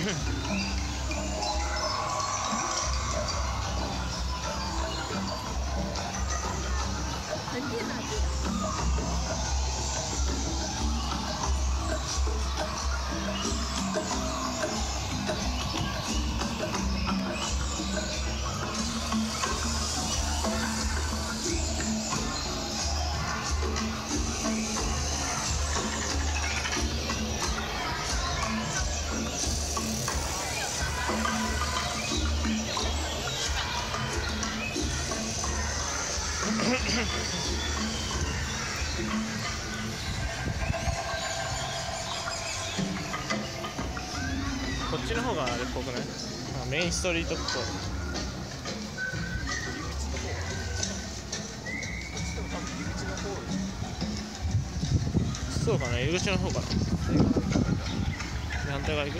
很近啊，近。こっちの方があれっぽくない？あメインストリートっぽい。そうかな入り口の方かな。反対側行く？